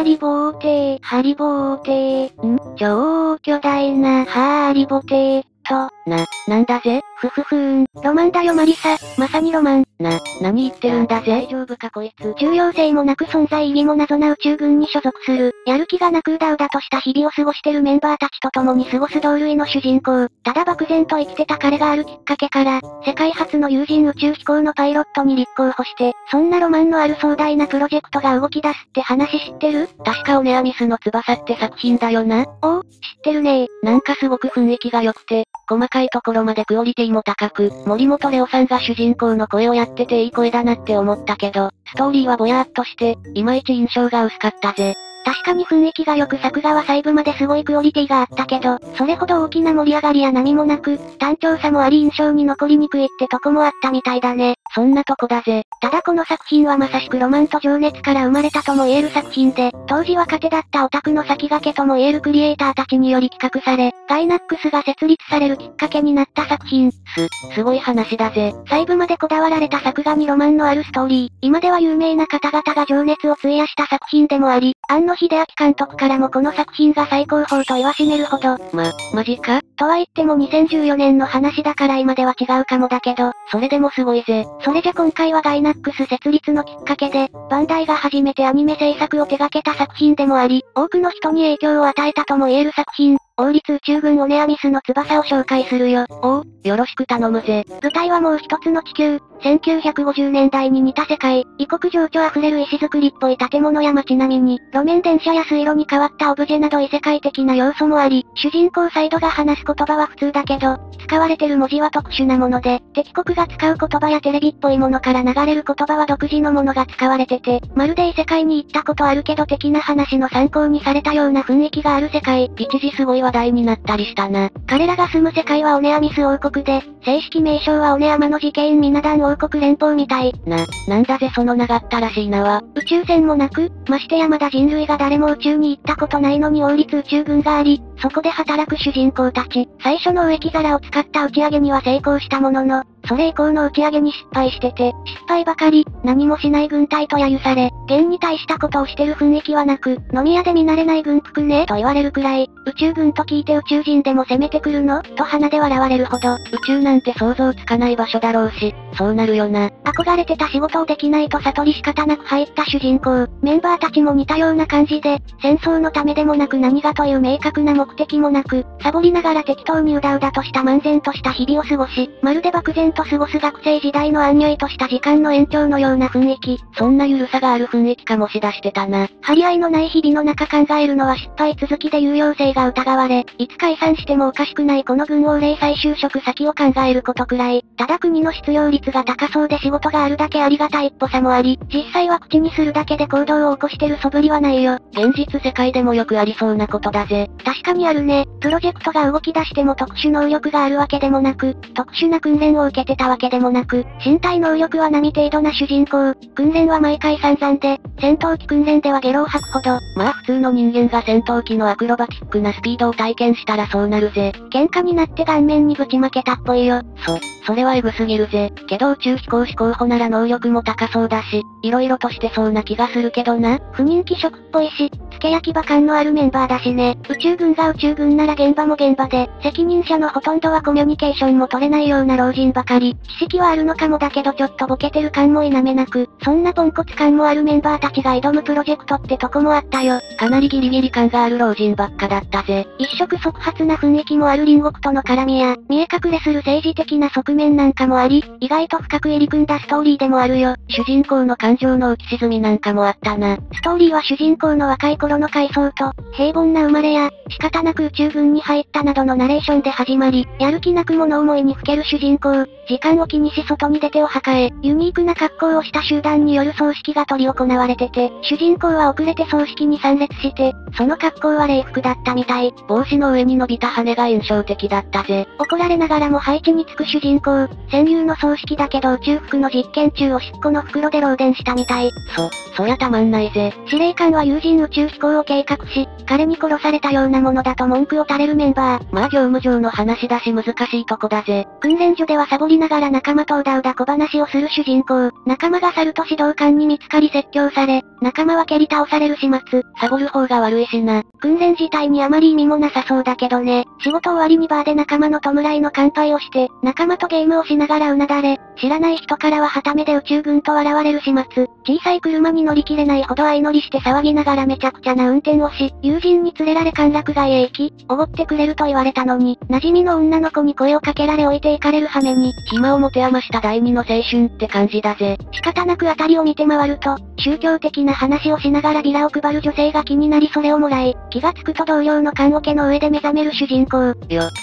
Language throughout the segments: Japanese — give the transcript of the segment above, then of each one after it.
ハリボーテー、ハリボーテー、ん？超巨大なハーリボテー、と、な、なんだぜ？ふふふーん。ロマンだよマリサ。まさにロマン。な、何言ってるんだぜ大丈夫かこいつ。重要性もなく存在意義も謎な宇宙軍に所属する。やる気がなくうだうだとした日々を過ごしてるメンバーたちと共に過ごす同類の主人公。ただ漠然と生きてた彼があるきっかけから、世界初の有人宇宙飛行のパイロットに立候補して、そんなロマンのある壮大なプロジェクトが動き出すって話知ってる？確かオネアミスの翼って作品だよな。おお、知ってるねなんかすごく雰囲気が良くて、細かいところまでクオリティも高く、森本レオさんが主人公の声をやってていい声だなって思ったけど、ストーリーはぼやーっとして、いまいち印象が薄かったぜ。確かに雰囲気が良く作画は細部まですごいクオリティがあったけど、それほど大きな盛り上がりや波もなく、単調さもあり印象に残りにくいってとこもあったみたいだね。そんなとこだぜ。ただこの作品はまさしくロマンと情熱から生まれたとも言える作品で、当時若手だったオタクの先駆けとも言えるクリエイターたちにより企画され、ガイナックスが設立されるきっかけになった作品。す、すごい話だぜ。細部までこだわられた作画にロマンのあるストーリー。今では有名な方々が情熱を費やした作品でもあり、庵野秀明監督からもこの作品が最高峰と言わしめるほど。ま、マジか？とは言っても2014年の話だから今では違うかもだけど、それでもすごいぜ。それじゃ今回はガイナックス設立のきっかけで、バンダイが初めてアニメ制作を手掛けた作品でもあり、多くの人に影響を与えたとも言える作品、王立宇宙軍オネアミスの翼を紹介するよ。おう、よろしく頼むぜ。舞台はもう一つの地球、1950年代に似た世界、異国情緒あふれる石造りっぽい建物や街並みに、路面電車や水路に変わったオブジェなど異世界的な要素もあり、主人公サイドが話す言葉は普通だけど、使われてる文字は特殊なもので、敵国が使う言葉やテレビっぽいものから流れる言葉は独自のものが使われてて、まるで異世界に行ったことあるけど的な話の参考にされたような雰囲気がある世界。一時すごい話題になったりしたな。彼らが住む世界はオネアミス王国で、正式名称はオネアマの事件ミナダン王国連邦みたい。な、なんだぜその長ったらしいなわ。宇宙船もなく、ましてやまだ人類が誰も宇宙に行ったことないのに王立宇宙軍があり、そこで働く主人公たち。最初の植木皿を使った打ち上げには成功したものの、それ以降の打ち上げに失敗してて、失敗ばかり、何もしない軍隊と揶揄され、現に対したことをしてる雰囲気はなく、飲み屋で見慣れない軍服ねと言われるくらい、宇宙軍と聞いて宇宙人でも攻めてくるの？と鼻で笑われるほど、宇宙なんて想像つかない場所だろうし、そうなるよな。憧れてた仕事をできないと悟り仕方なく入った主人公。メンバーたちも似たような感じで、戦争のためでもなく何がという明確な目的もなく、サボりながら適当にうだうだとした漫然とした日々を過ごし、まるで漠然とと過ごす学生時代の安入とした時間の延長のような雰囲気。そんな緩さがある雰囲気かもしだしてたな。張り合いのない日々の中考えるのは失敗続きで有用性が疑われ、いつ解散してもおかしくないこの軍王令再就職先を考えることくらい、ただ国の失業率が高そうで仕事があるだけありがたい一歩さもあり、実際は口にするだけで行動を起こしてる素振りはないよ。現実世界でもよくありそうなことだぜ。確かにあるね。プロジェクトが動き出しても特殊能力があるわけでもなく、特殊な訓練を受けてたわけでもなく、身体能力は並程度な主人公。訓練は毎回散々で、戦闘機訓練ではゲロを吐くほど。まあ普通の人間が戦闘機のアクロバティックなスピードを体験したらそうなるぜ。喧嘩になって顔面にぶちまけたっぽいよ。そ、それはエグすぎるぜ。けど宇宙飛行士候補なら能力も高そうだし、色々としてそうな気がするけどな。不人気職っぽいし、け焼き場感のあるメンバーだしね。宇宙軍が宇宙軍なら現場も現場で、責任者のほとんどはコミュニケーションも取れないような老人ばかり。知識はあるのかもだけどちょっとボケてる感も否めなく、そんなポンコツ感もあるメンバーたちが挑むプロジェクトってとこもあったよ。かなりギリギリ感がある老人ばっかだったぜ。一触即発な雰囲気もある隣国との絡みや、見え隠れする政治的な側面なんかもあり、意外と深く入り組んだストーリーでもあるよ。主人公の感情の浮き沈みなんかもあったな。ストーリーは主人公の若い頃の回想と、平凡な生まれや、仕方なく宇宙軍に入ったなどのナレーションで始まり、やる気なく物思いにふける主人公、時間を気にし外に出てを吐かえ、ユニークな格好をした集団による葬式が取り行われてて、主人公は遅れて葬式に参列して、その格好は礼服だったみたい。帽子の上に伸びた羽が印象的だったぜ。怒られながらも配置につく主人公、戦友の葬式だけど宇宙服の実験中をしっこの袋で漏電したみたい。そ、そりゃたまんないぜ。司令官は友人宇宙飛行を計画し、彼に殺されたようなものだと文句を垂れるメンバー。まあ業務上の話だし難しいとこだぜ。訓練所ではサボりながら仲間とうだうだ小話をする主人公。仲間が猿と指導官に見つかり説教され、仲間は蹴り倒される始末。サボる方が悪いしな。訓練自体にあまり意味もなさそうだけどね。仕事終わりにバーで仲間の弔いの乾杯をして、仲間とゲームをしながらうなだれ、知らない人からは旗目で宇宙軍と笑われる始末。小さい車に乗り切れないほど相乗りして騒ぎながらめちゃくちゃな運転をし、友人に連れられ歓楽街へ行き、おごってくれると言われたのに、馴染みの女の子に声をかけられ置いていかれる羽目に、暇を持て余した第二の青春って感じだぜ。仕方なくあたりを見て回ると、宗教的な話をしながらビラを配る女性が気になりそれをもらい、気がつくと同僚の看護家の上で目覚める主人公。よ、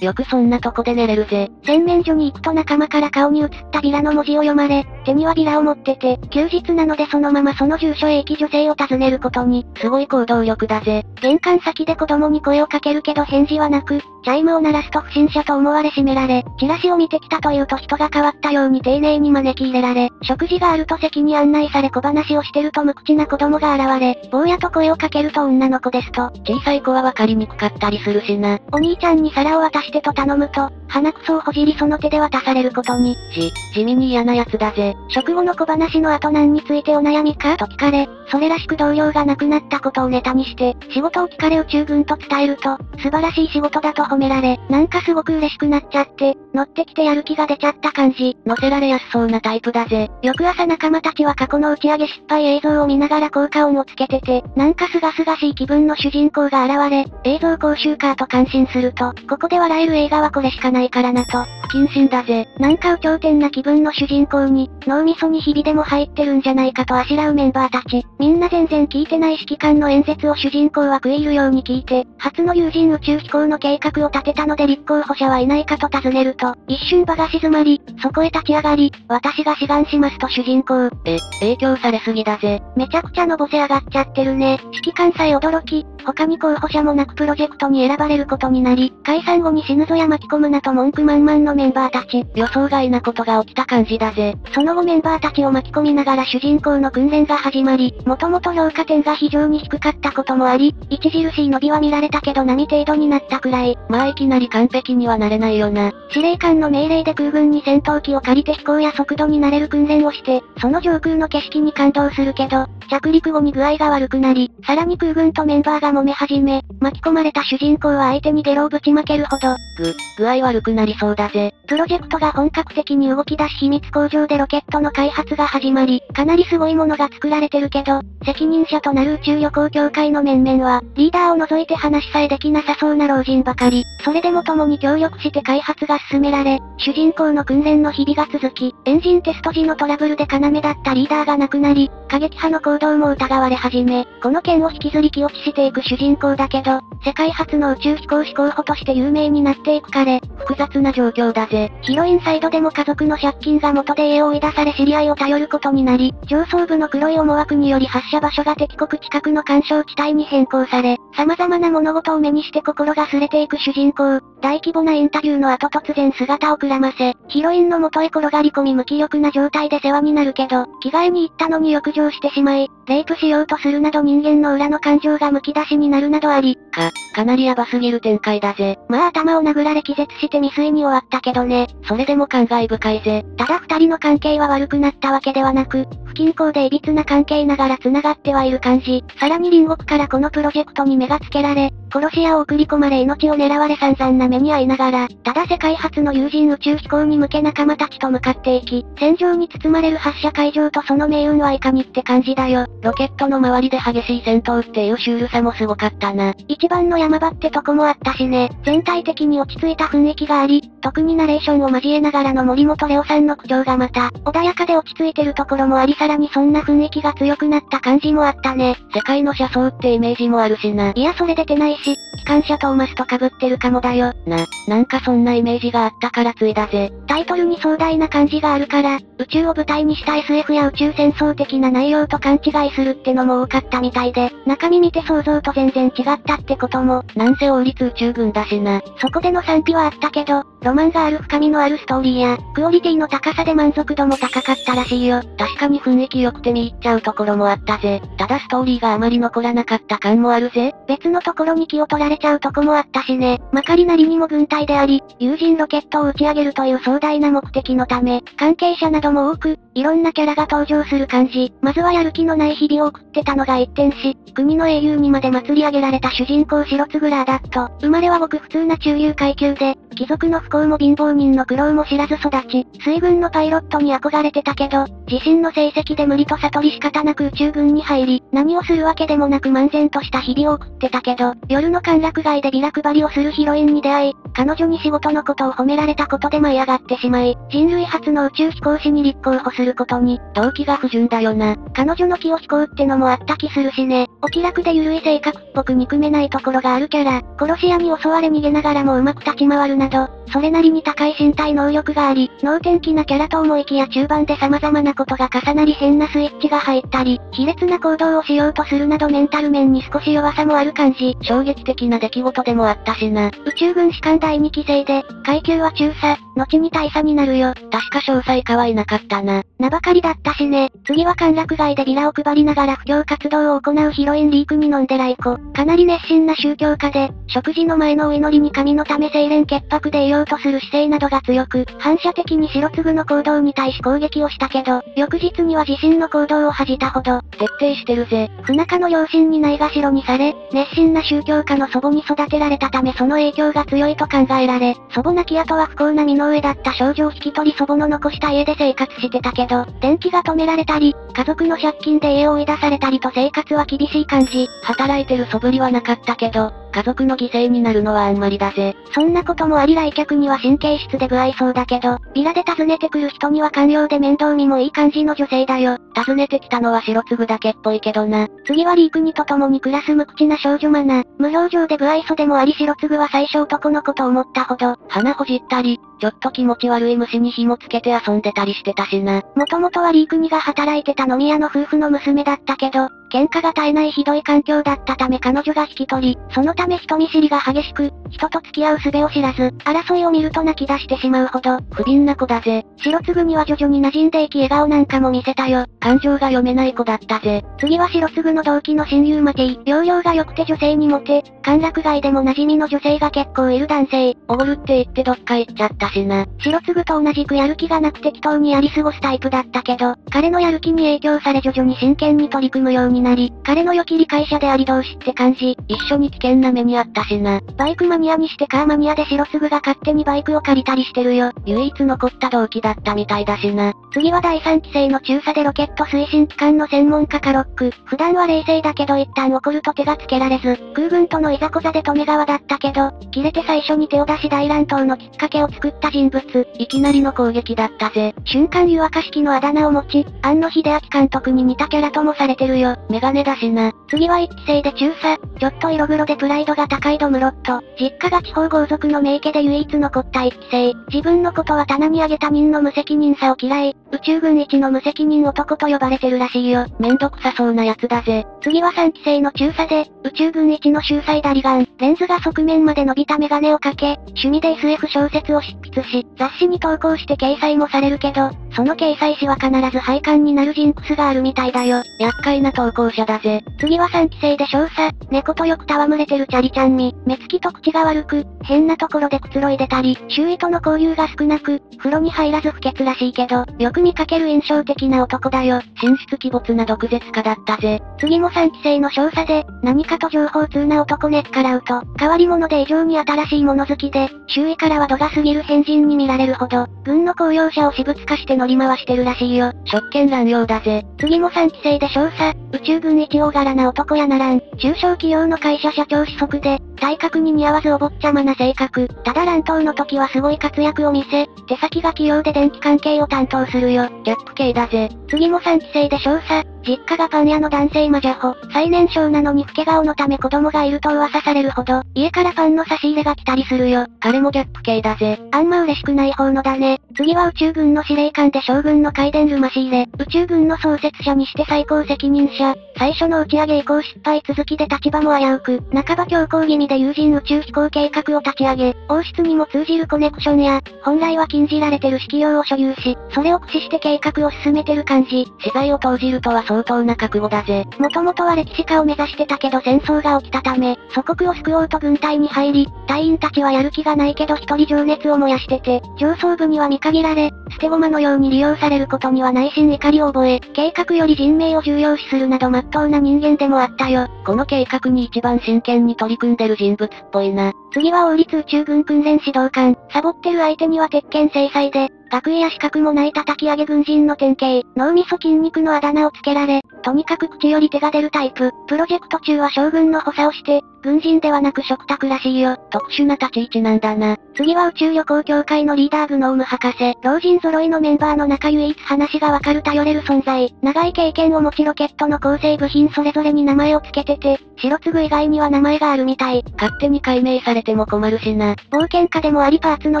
よくそんなとこで寝れるぜ。洗面所に行くと仲間から顔に映ったビラの文字を読まれ、手にはビラを持ってて、休日なのでそのままその住所へ行き女性を訪ねることに。すごい行動力だぜ。玄関先で子供に声をかけるけど返事はなく、チャイムを鳴らすと不審者と思われ締められ、チラシを見てきたというと人が変わったように丁寧に招き入れられ、食事があると席に案内され小話をしてると無口な子供が現れ、坊やと声をかけると女の子ですと。小さい子はわかりにくかったりするしな。お兄ちゃんに皿を渡してと頼むと、鼻くそをほじりその手で渡されることに。じ、地味に嫌な奴だぜ。食後の小話の後何についてお悩みか？と聞かれ、それらしく同僚が亡くなったことをネタにして、仕事を聞かれ宇宙軍と伝えると、素晴らしい仕事だと褒められ、なんかすごく嬉しくなっちゃって、乗ってきてやる気が出ちゃった感じ。乗せられやすそうなタイプだぜ。翌朝仲間たちは過去の打ち上げ失敗映像を見ながら効果音をつけてて、なんかすがすがしい気分の主人公が現れ、映像講習かと感心すると、ここで笑える映画はこれしかないからなと。不謹慎だぜ。なんか有頂天な気分の主人公に、脳みそにひびでも入ってるんじゃないかとあしらうメンバーたち。みんな全然聞いてない指揮官の演説を主人公は食い入るように聞いて、初の有人宇宙飛行の計画を立てたので立候補者はいないかと尋ねると、一瞬場が静まり、そこへ立ち上がり、私が志願しますと主人公。え、影響されすぎだぜ。めちゃくちゃのぼせ上がっちゃってるね。指揮官さえ驚き、他に候補者もなくプロジェクトに選ばれることになり、解散後に死ぬぞや巻き込むなと文句満々のメンバーたち。予想外なことが起きた感じだぜ。その後メンバーたちを巻き込みながら主人公の訓練が始まり、もともと評価点が非常に低かったこともあり、著しい伸びは見られたけど波程度になったくらい。まあいきなり完璧にはなれないよな。司令官の命令で空軍に戦闘機を借りて飛行や速度になれる訓練をして、その上空の景色に感動するけど、着陸後に具合が悪くなり、さらに空軍とメンバーが揉め始め、巻き込まれた主人公は相手にゲロをぶちまけるほど、ぐ、具合悪くなりそうだぜ。プロジェクトが本格的に動き出し秘密工場でロケットの開発が始まり、かなりすごいものが作られてるけど、責任者となる宇宙旅行協会の面々は、リーダーを除いて話さえできなさそうな老人ばかり。それでも共に協力して開発が進められ、主人公の訓練の日々が続き、エンジンテスト時のトラブルで要だったリーダーが亡くなり、過激派の行動も疑われ始め、この件を引きずり気落ちしていく主人公だけど、世界初の宇宙飛行士候補として有名になっていく彼、複雑な状況だぜ。ヒロインサイドでも家族の借金が元で家を追い出され知り合いを頼ることになり、上層部の黒い思惑により発射場所が敵国近くの干渉地帯に変更され、様々な物事を目にして心が擦れていく主人公、大規模なインタビューの後突然姿をくらませ、ヒロインの元へ転がり込み無気力な状態で世話になるけど、着替えに行ったのに浴場してしまい、レイプしようとするなど人間の裏の感情が剥き出しになるなどあり、か、かなりヤバすぎる展開だぜ。まあ頭を殴られ気絶して未遂に終わったけどね。それでも感慨深いぜ。ただ二人の関係は悪くなったわけではなく、不均衡で歪な関係ながら繋がってはいる感じ。さらに隣国からこのプロジェクトに目がつけられ、殺し屋を送り込まれ命を狙われ散々な目に遭いながら、ただ世界初の友人宇宙飛行に向け仲間たちと向かっていき、戦場に包まれる発射会場とその命運はいかにって感じだよ。ロケットの周りで激しい戦闘っていうシュールさもすごかったな。一番の山場ってとこもあったしね。全体的に落ち着いた雰囲気があり、特にナレーションを交えながらの森本レオさんの口調がまた、穏やかで落ち着いてるところもありさらにそんな雰囲気が強くなった感じもあったね。世界の車窓ってイメージもあるしな。いやそれ出てないし、機関車トーマスと被ってるかもだよ。な、なんかそんなイメージがあったからついだぜ。タイトルに壮大な感じがあるから、宇宙を舞台にした SF や宇宙戦争的な内容と勘違いするってのも多かったみたいで、中身見て想像とと全然違ったってことも、なんせ王立宇宙軍だしな。そこでの賛否はあったけど、ロマンがある深みのあるストーリーや、クオリティの高さで満足度も高かったらしいよ。確かに雰囲気良くて見入っちゃうところもあったぜ。ただストーリーがあまり残らなかった感もあるぜ。別のところに気を取られちゃうとこもあったしね。まかりなりにも軍隊であり、友人ロケットを打ち上げるという壮大な目的のため、関係者なども多く、いろんなキャラが登場する感じ。まずはやる気のない日々を送ってたのが一転し、国の英雄にまで祭り上げられた主人公白津グラーダット。生まれはごく普通な中流階級で、貴族の不幸も貧乏人の苦労も知らず育ち、水軍のパイロットに憧れてたけど、自身の成績で無理と悟り仕方なく宇宙軍に入り、何をするわけでもなく漫然とした日々を送ってたけど、夜の歓楽街でビラ配りをするヒロインに出会い、彼女に仕事のことを褒められたことで舞い上がってしまい、人類初の宇宙飛行士に立候補することに、動機が不純だよな。彼女の気を引こうってのもあった気するしね。お気楽で緩い性格っぽく憎めないところがあるキャラ、殺し屋に襲われ逃げながらもうまく立ち回るなど、それなりに高い身体能力があり、能天気なキャラと思いきや中盤で様々なことが重なり変なスイッチが入ったり、卑劣な行動をしようとするなどメンタル面に少し弱さもある感じ。衝撃的な出来事でもあったしな。宇宙軍士官第2期生で、階級は中佐、後に大佐になるよ。確か詳細かはいなかったな。名ばかりだったしね。次は歓楽街でビラを配りながら布教活動を行うヒロインリークに飲んでライコ。かなり熱心な宗教家で、食事の前のお祈りに神のため清廉潔白でいようとする姿勢などが強く、反射的に白継の行動に対し攻撃をしたけど、翌日には自身の行動を恥じたほど、徹底してるぜ。不仲の両親にないがしろにされ、熱心な宗教家の祖母に育てられたためその影響が強いと考えられ、祖母亡き後は不幸な身の上だった少女を引き取り祖母の残した家で生活してたけど、電気が止められたり、家族の借金で家を追い出されたりと生活は厳しい感じ。働いてる素振りはなかったけど、家族の犠牲になるのはあんまりだぜ。そんなこともあり来客には神経質で不愛想だけど、ビラで訪ねてくる人には寛容で面倒見もいい感じの女性だよ。訪ねてきたのは白粒だけっぽいけどな。次はリークニと共に暮らす無口な少女マナ。無表情で不愛想でもあり白粒は最初男の子と思ったほど、鼻ほじったり、ちょっと気持ち悪い虫に紐つけて遊んでたりしてたしな。もともとはリークニが働いてた飲み屋の夫婦の娘だったけど、喧嘩が絶えないひどい環境だったため彼女が引き取り、そのため人見知りが激しく、人と付き合う術を知らず、争いを見ると泣き出してしまうほど、不憫な子だぜ。白粒には徐々に馴染んでいき笑顔なんかも見せたよ。感情が読めない子だったぜ。次は白粒の同期の親友マティ。容量が良くて女性にモテ、歓楽街でも馴染みの女性が結構いる男性。おごるって言ってどっか行っちゃったしな。白粒と同じくやる気がなく適当にやり過ごすタイプだったけど、彼のやる気に影響され徐々に真剣に取り組むようになり、彼の良き理解者であり同士って感じ。一緒に危険な目にあったしな。バイクマニアにしてカーマニアで白粒が勝手にバイクを借りたりしてるよ。唯一残った動機だったみたいだしな。次は第3期生の中佐でロケット推進機関の専門家カロック。普段は冷静だけど一旦怒ると手がつけられず、空軍とのいざこざで止め側だったけど、切れて最初に手を出し大乱闘のきっかけを作った人物。いきなりの攻撃だったぜ。瞬間湯沸かし器のあだ名を持ち、庵野秀明監督に似たキャラともされてるよ。メガネだしな。次は一期生で中佐、ちょっと色黒でプライドが高いドムロット。実家が地方豪族の名家で唯一残った一期生。自分のことは棚に上げ他人の無責任さを嫌い、宇宙軍一の無責任男と呼ばれてるらしいよ。めんどくさそうなやつだぜ。次は3期生の中佐で、宇宙軍一の秀才ダリガン。レンズが側面まで伸びたメガネをかけ、趣味で SF 小説を執筆し、雑誌に投稿して掲載もされるけど、その掲載誌は必ず廃刊になるジンクスがあるみたいだよ。厄介な投稿者だぜ。次は3期生で少佐、猫とよく戯れてるチャリちゃんみ、目つきと口が悪く、変なところでくつろいでたり、周囲との交流が少なく、風呂に入らず不潔らしいけど、よく見かける印象的な男だよ。神出鬼没な毒舌家だったぜ。次も3期生の少佐で、何かと情報通な男根っからうと、変わり者で異常に新しいもの好きで、周囲からは度が過ぎる変人に見られるほど、軍の公用車を私物化して乗り回してるらしいよ。職権乱用だぜ。次も3期生で少佐、宇宙軍一大柄な男やならん、中小企業の会社社長子速で、体格に似合わずお坊ちゃまな性格。ただ乱闘の時はすごい活躍を見せ、手先が器用で電気関係を担当するよ。ギャップ系だぜ。次も3期生で少佐、実家がパン屋の男性マジャホ。最年少なのに老け顔のため子供がいると噂されるほど、家からパンの差し入れが来たりするよ。彼もギャップ系だぜ。あんま嬉しくない方のだね。次は宇宙軍の司令官で将軍のカイデン・ルマシーレ、宇宙軍の創設者にして最高責任者、最初の打ち上げ以降失敗続きで立場も危うく、半ば強行気味で有人宇宙飛行計画を立ち上げ、王室にも通じるコネクションや、本来は禁じられてる指揮用を所有し、それを駆使して計画を進めてる感じ。資材を投じるとは相当な覚悟だぜ。もともとは歴史家を目指してたけど戦争が起きたため、祖国を救おうと軍隊に入り、隊員たちはやる気がないけど一人情熱を燃やしてて、上層部には見限られ、捨て駒のように利用されることには内心怒りを覚え、計画より人命を重要視するなど真っ当な人間でもあったよ。この計画に一番真剣に取り組んでる人物っぽいな。次は王立宇宙軍訓練指導官。サボってる相手には鉄拳制裁で、学位や資格もない叩き上げ軍人の典型、脳みそ筋肉のあだ名をつけられ、とにかく口より手が出るタイプ。プロジェクト中は将軍の補佐をして、軍人ではなく食卓らしいよ。特殊な立ち位置なんだな。次は宇宙旅行協会のリーダーグノーム博士。老人揃いのメンバーの中唯一話がわかる頼れる存在。長い経験を持ちロケットの構成部品それぞれに名前を付けてて、白継以外には名前があるみたい。勝手に解明されても困るしな。冒険家でもありパーツの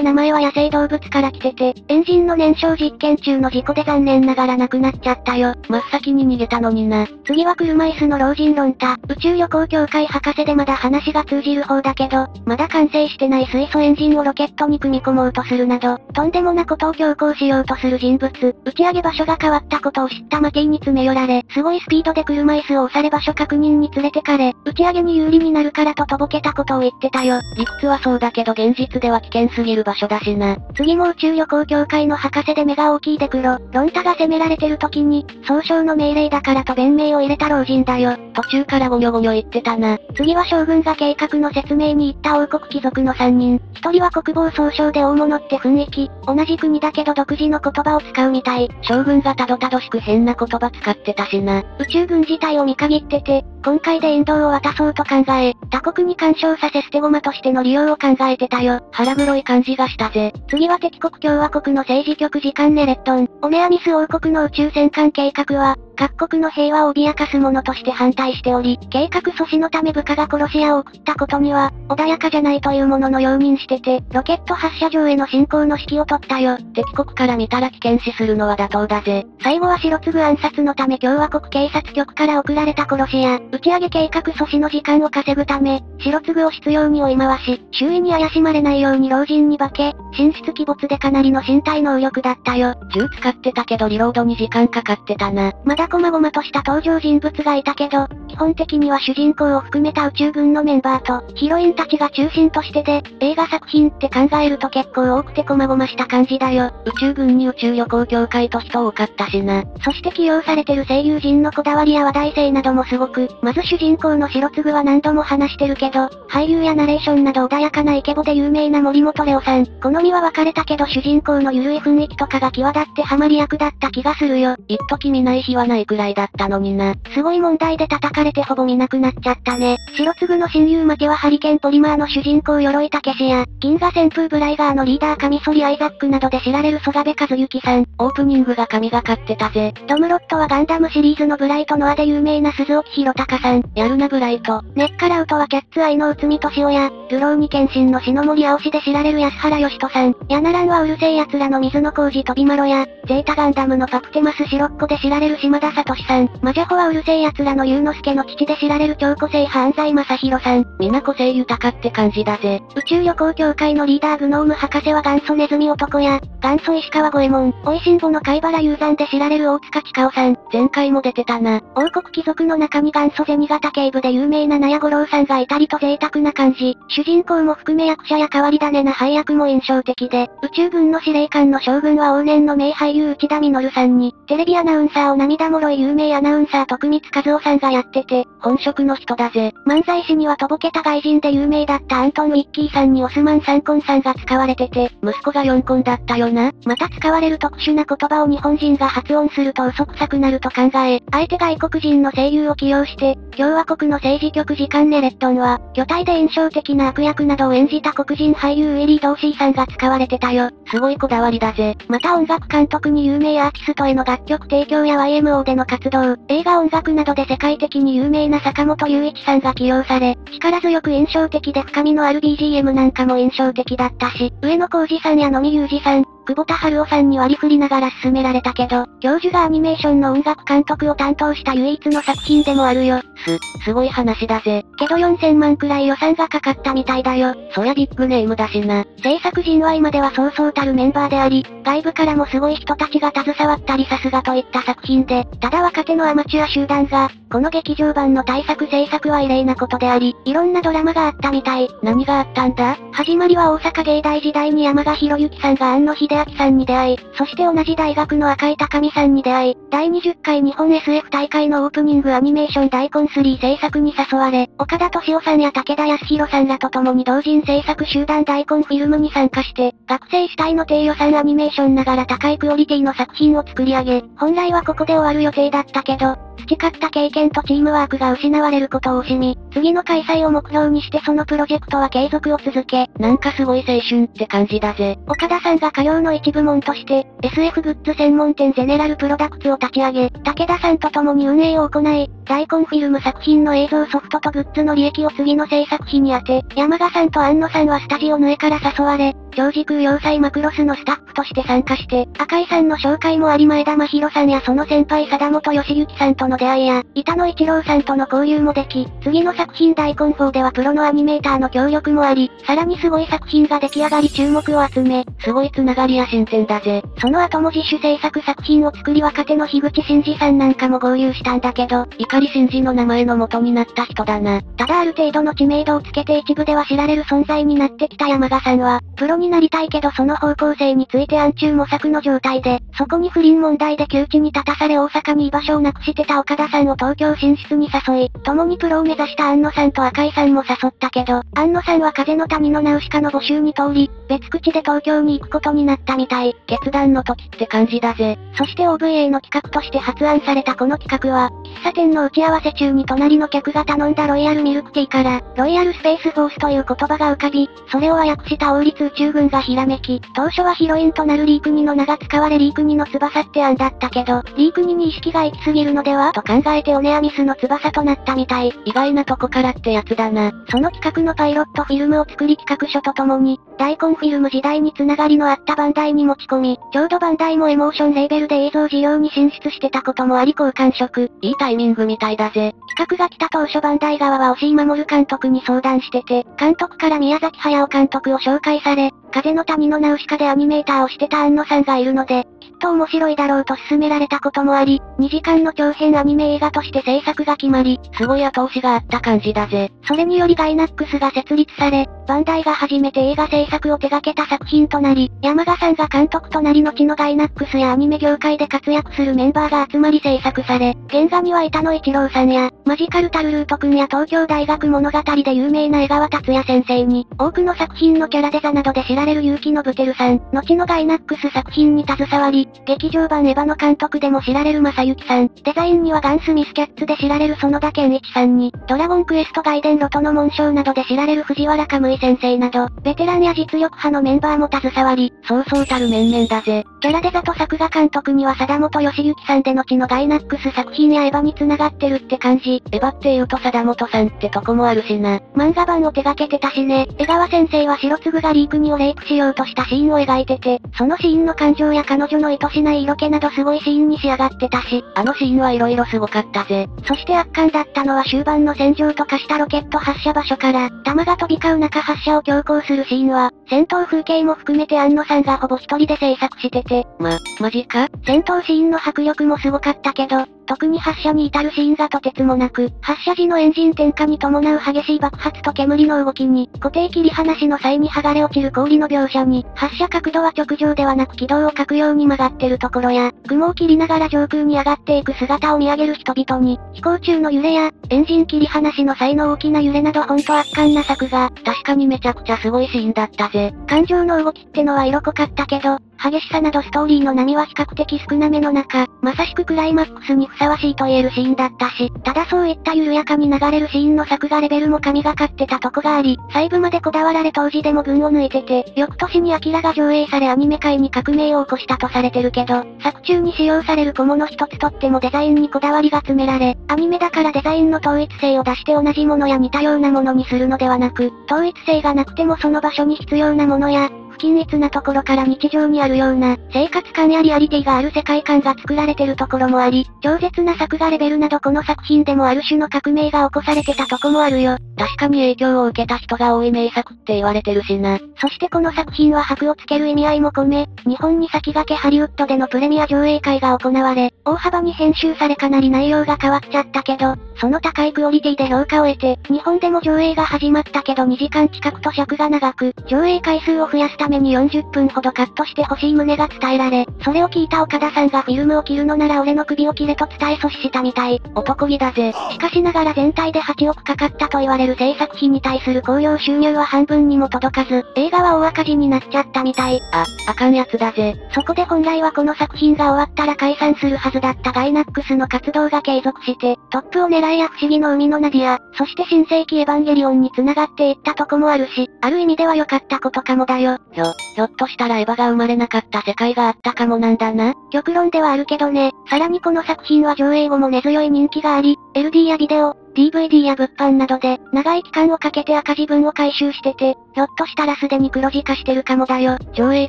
名前は野生動物から来てて、エンジンの燃焼実験中の事故で残念ながら亡くなっちゃったよ。真っ先に逃げたのにな。次は車椅子の老人論太。宇宙旅行協会博士でまだ話が通じる方だけど、まだ完成してない水素エンジンをロケットに組み込もうとするなど、とんでもなことを強行しようとする人物。打ち上げ場所が変わったことを知ったマティに詰め寄られ、すごいスピードで車椅子を押され場所確認に連れてかれ、打ち上げに有利になるからととぼけたことを言ってたよ。理屈はそうだけど現実では危険すぎる場所だしな。次も宇宙旅行協会の博士で目が大きいデクロ、ロンタが攻められてる時に、総称の命令だからと弁明を入れた老人だよ。途中からゴニョゴニョ言ってたな。次は将軍が計画の説明に行った王国貴族の3人。1人は国防総省で大物って雰囲気、同じ国だけど独自の言葉を使うみたい。将軍がたどたどしく変な言葉使ってたしな。宇宙軍自体を見限ってて、今回で引導を渡そうと考え、他国に干渉させ捨て駒としての利用を考えてたよ。腹黒い感じがしたぜ。次は敵国共和国の政治局次官ネレットン。オメアミス王国の宇宙戦艦計画は、各国の平和を脅かすものとして反対しており、計画阻止のため部下が殺し屋を送ったことには、穏やかじゃないというものの容認してて、ロケット発射場への進行の指揮を取ったよ。敵国から見たら危険視するのは妥当だぜ。最後は白継暗殺のため共和国警察局から送られた殺し屋、打ち上げ計画阻止の時間を稼ぐため、白継を必要に追い回し、周囲に怪しまれないように老人に化け、神出鬼没でかなりの身体能力だったよ。銃使ってたけどリロードに時間かかってたな。まだ細々とした登場人物がいたけど、基本的には主人公を含めた宇宙軍のメンバーと、ヒロインたちが中心としてで、映画作品って考えると結構多くて細々した感じだよ。宇宙軍に宇宙旅行協会と人多かったしな。そして起用されてる声優陣のこだわりや話題性などもすごく、まず主人公の白継は何度も話してるけど、俳優やナレーションなど穏やかなイケボで有名な森本レオさん。好みは分かれたけど主人公のゆるい雰囲気とかが際立ってハマり役だった気がするよ。一時見ない日はないくらいだったのにな。すごい問題で叩かれてほぼ見なくなっちゃったね。白継の親友負けはハリケーンポリマーの主人公鎧武士や、銀河旋風ブライガーのリーダーカミソリアイザックなどで知られる曽我部和幸さん。オープニングが神がかってたぜ。ドムロットはガンダムシリーズのブライトノアで有名な鈴木弘隆さん。やるなブライト。ネッカラウトはキャッツアイの内海敏夫や、ルローニケンシンの篠森青しで知られる安原義人さん。ヤナランはうるせえ奴らの水野浩二飛びマロや、ゼータガンダムのパプテマスシロッコで知られる島田聡さん。マジャホはうるせえ奴らの龍之介の父で知られる超個性派安西正宏さん。みんな個性豊かって感じだぜ。宇宙旅行協会のリーダーグノーム博士は元祖ネズミ男や、元祖石川五右衛門、おいしんぼの貝原雄山で知られる大塚千夫さん。前回も出てたな。王国貴族の中に元祖銭形警部で有名な納屋五郎さんがいたりと贅沢な感じ。主人公も含め役者や変わり種な配役も印象的で、宇宙軍の司令官の将軍は往年の名俳優内田実さんに、テレビアナウンサーを涙もろい有名アナウンサー徳光和夫さんがやってて、本職の人だぜ。漫才師にはとぼけた外人で有名だったアントン・ウィッキーさんにオスマン・サンコンさんが使われてて、息子が4コンだったよな。また使われる特殊な言葉を日本人が発音すると嘘くさくなると考え、あえて外国人の声優を起用して、共和国の政治局時間ネレットンは、巨体で印象的な悪役などを演じた黒人俳優ウィリー・ドーシーさんが使われてたよ。すごいこだわりだぜ。また音楽監督に有名アーティストへの楽曲提供や YMO での活動、映画音楽などで世界的に有名な坂本雄一さんが起用され、力強く印象的で深みのある BGM なんかも印象的だったし、上野浩二さんや野見裕二さん、久保田春夫さんに割り振りながら進められたけど、教授がアニメーションの音楽監督を担当した唯一の作品でもあるよ。す、すごい話だぜ。けど4000万くらい予算がかかったみたいだよ。そりゃビッグネームだしな。制作陣は今ではそうそうたるメンバーであり、外部からもすごい人たちが携わったりさすがといった作品で、ただ若手のアマチュア集団が、この劇場版の対策制作は異例なことであり、いろんなドラマがあったみたい。何があったんだ？始まりは大阪芸大時代に山賀博之さんが庵野秀明さんに出会い、そして同じ大学の赤井高美さんに出会い、第20回日本 SF 大会のオープニングアニメーション大コン3制作に誘われ、岡田敏夫さんや武田康弘さんらと共に同人制作集団大コンフィルムに参加して、学生主体の低予算アニメーションながら高いクオリティの作品を作り上げ、本来はここで終わる予定だったけど、培った経験とチームワークが失われることを惜しみ、次の開催を目標にしてそのプロジェクトは継続を続け、なんかすごい青春って感じだぜ。岡田さんが火の一部門として、SF グッズ専門店ゼネラルプロダクツを立ち上げ、武田さんと共に運営を行い、大コンフィルム作品の映像ソフトとグッズの利益を次の制作費に充て、山賀さんと安野さんはスタジオヌエから誘われ、超時空要塞マクロスのスタッフとして参加して、赤井さんの紹介もあり前田真宏さんやその先輩貞本義行さんとの出会いや、板野一郎さんとの交流もでき、次の作品大根法ではプロのアニメーターの協力もあり、さらにすごい作品が出来上がり注目を集め、すごいつながりや進展だぜ。その後も自主制作作品を作り若手の樋口真嗣さんなんかも合流したんだけど、怒り真嗣の名前の元になった人だな。ただある程度の知名度をつけて一部では知られる存在になってきた山賀さんは、プロになりたいけどその方向性について暗中模索の状態で、そこに不倫問題で窮地に立たされ大阪に居場所をなくしてた岡田さんを東京進出に誘い、共にプロを目指した安野さんと赤井さんも誘ったけど、安野さんは風の谷のナウシカの募集に通り、別口で東京に行くことになったみたい。決断の時って感じだぜ。そして OVA の企画として発案されたこの企画は、喫茶店の打ち合わせ中に隣の客が頼んだロイヤルミルクティーから、ロイヤルスペースフォースという言葉が浮かび、それを和訳した王立宇宙軍がひらめき、当初はヒロインとなるリークニの名が使われリークニの翼って案だったけど、リークニに意識が行き過ぎるのではと考えてオネアミスの翼となったみたい。意外なとこからってやつだな。その企画のパイロットフィルムを作り企画書とともに、大コンフィルム時代につながりのあったバンダイに持ち込み、ちょうどバンダイもエモーションレーベルで映像事業に進出してたこともあり好感触。いいタイミングみたいだぜ。企画が来た当初バンダイ側は押井守監督に相談してて、監督から宮崎駿監督を紹介され、風の谷のナウシカでアニメーターをしてた安野さんがいるので、きっと面白いだろうと勧められたこともあり、2時間の長編アニメ映画として制作が決まり、すごい後押しがあった感じだぜ。それによりガイナックスが設立され、バンダイが初めて映画制作を手掛けた作品となり、山賀さんが監督となり後のガイナックスやアニメ業界で活躍するメンバーが集まり制作され、原画には板野一郎さんや、マジカルタルルートくんや東京大学物語で有名な江川達也先生に、多くの作品のキャラデザなどで知られる結城のブテルさん、後のガイナックス作品に携わり、劇場版エヴァの監督でも知られる正幸さん、デザインにはガンスミスキャッツで知られる園田健一さんに、ドラゴンクエスト外伝ロトの紋章などで知られる藤原カムイ先生など、ベテランや実力派のメンバーも携わり、そうそうたる面々だぜ。キャラデザと作画監督には貞本義行さんで後のガイナックス作品やエヴァに繋がってるって感じ。エヴァって言うと貞本さんってとこもあるしな。漫画版を手掛けてたしね。江川先生は白継がリークニをレイプしようとしたシーンを描いてて、そのシーンの感情や彼女の愛しない色気などすごいシーンに仕上がってたし、あのシーンはいろいろすごかったぜ。そして圧巻だったのは終盤の戦場と化したロケット発射場所から、弾が飛び交う中発射を強行するシーンは、戦闘風景も含めて安野さんがほぼ一人で制作してて。ま、マジか？戦闘シーンの迫力もすごかったけど、特に発射に至るシーンがとてつもなく、発射時のエンジン点火に伴う激しい爆発と煙の動きに、固定切り離しの際に剥がれ落ちる氷の描写に、発射角度は直上ではなく軌道を書くように曲がってるところや、雲を切りながら上空に上がっていく姿を見上げる人々に、飛行中の揺れや、エンジン切り離しの際の大きな揺れなどほんと圧巻な作画。確かにめちゃくちゃすごいシーンだったぜ。感情の動きってのは色濃かったけど、激しさなどストーリーの波は比較的少なめの中、まさしくクライマックスにふさわしいと言えるシーンだったし、ただそういった緩やかに流れるシーンの作画レベルも神がかってたとこがあり、細部までこだわられ当時でも群を抜いてて、翌年にアキラが上映されアニメ界に革命を起こしたとされてるけど、作中に使用される小物一つとってもデザインにこだわりが詰められ、アニメだからデザインの統一性を出して同じものや似たようなものにするのではなく、統一性がなくてもその場所に必要なものや、均一なところから日常にあるような、生活感やリアリティがある世界観が作られてるところもあり、超絶な作画レベルなどこの作品でもある種の革命が起こされてたとこもあるよ。確かに影響を受けた人が多い名作って言われてるしな。そしてこの作品は箔をつける意味合いも込め、日本に先駆けハリウッドでのプレミア上映会が行われ、大幅に編集されかなり内容が変わっちゃったけど、その高いクオリティで評価を得て、日本でも上映が始まったけど2時間近くと尺が長く、上映回数を増やすために40分ほどカットしてほしい旨が伝えられ、それを聞いた岡田さんがフィルムを切るのなら俺の首を切れと伝え阻止したみたい。男気だぜ。しかしながら全体で8億かかったと言われる制作費に対する興行収入は半分にも届かず、映画は大赤字になっちゃったみたい。あ、あかんやつだぜ。そこで本来はこの作品が終わったら解散するはずだったガイナックスの活動が継続して、トップを狙いや不思議の海のナディア、そして新世紀エヴァンゲリオンに繋がっていったとこもあるし、ある意味では良かったことかもだよ。ひょ、ひょっとしたらエヴァが生まれなかった世界があったかもなんだな。極論ではあるけどね、さらにこの作品は上映後も根強い人気があり、LD やビデオ、DVD や物販などで、長い期間をかけて赤字分を回収してて、ひょっとしたらすでに黒字化してるかもだよ。上映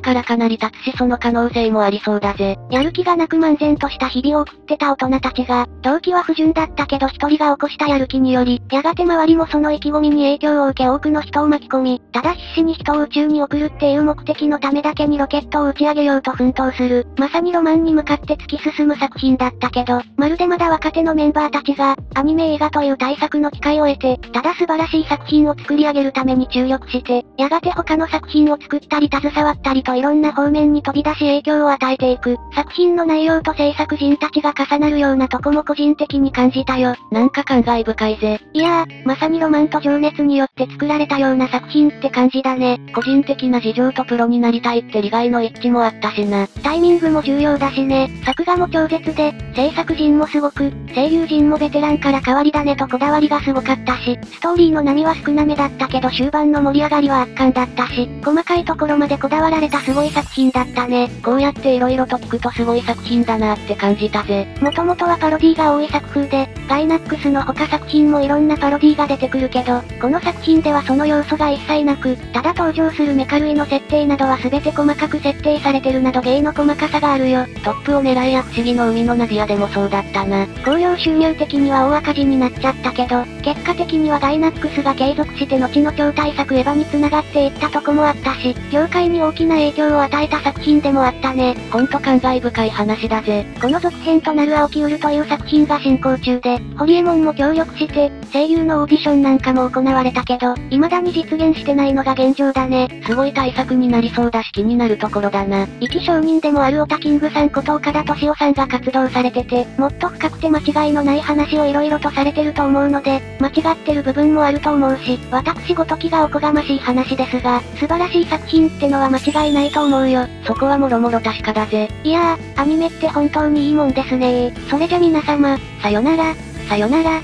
からかなり経つしその可能性もありそうだぜ。やる気がなく漫然とした日々を送ってた大人たちが、動機は不純だったけど一人が起こしたやる気により、やがて周りもその意気込みに影響を受け多くの人を巻き込み、ただ必死に人を宇宙に送るっていう目的のためだけにロケットを打ち上げようと奮闘する、まさにロマンに向かって突き進む作品だったけど、まるでまだ若手のメンバーたちが、アニメ映画という対策の機会を得て、ただ素晴らしい作品を作り上げるために注力して、やがて他の作品を作ったり携わったりといろんな方面に飛び出し影響を与えていく、作品の内容と制作人たちが重なるようなとこも個人的に感じたよ。なんか感慨深いぜ。いやー、まさにロマンと情熱によって作られたような作品って感じだね。個人的な事情とプロになりたいって利害の一致もあったしな。タイミングも重要だしね。作画も超絶で、制作陣もすごく、声優陣もベテランから変わり種とこだわりがすごかったし、ストーリーの波は少なめだったけど終盤の盛り上がりは圧巻だったし、細かいところまでこだわられたすごい作品だったね。こうやって色々と聞くとすごい作品だなって感じたぜ。もともとはパロディが多い作風で、ガイナックスの他作品もいろんなパロディが出てくるけど、この作品ではその要素が一切なく、ただ登場するメカ類の設定などは全て細かく設定されてるなど芸の細かさがあるよ。トップを狙いや不思議の海のナディアでもそうだったな。興行収入的には大赤字になっちゃったけど、結果的にはガイナックスが継続して後の超大作エヴァに繋がっていったとこもあったし、業界に大きな影響を与えた作品でもあったね。ほんと感慨深い話だぜ。この続編となる青木ウルという作品が進行中で、ホリエモンも協力して、声優のオーディションなんかも行われたけど、未だに実現してないのが現状だね。すごい対策になりそうだし気になるところだな。生き証人でもあるオタキングさんこと岡田敏夫さんが活動されてて、もっと深くて間違いのない話を色々とされてると思うので、間違ってる部分もあると思うし、私ごときがおこがましい話ですが、素晴らしい作品ってのは間違いないと思うよ。そこはもろもろ確かだぜ。いやー、アニメって本当にいいもんですねそれじゃ皆様、さよなら、さよなら、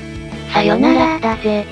さよならだぜ。